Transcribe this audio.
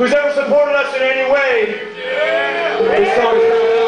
who's ever supported us in any way. This song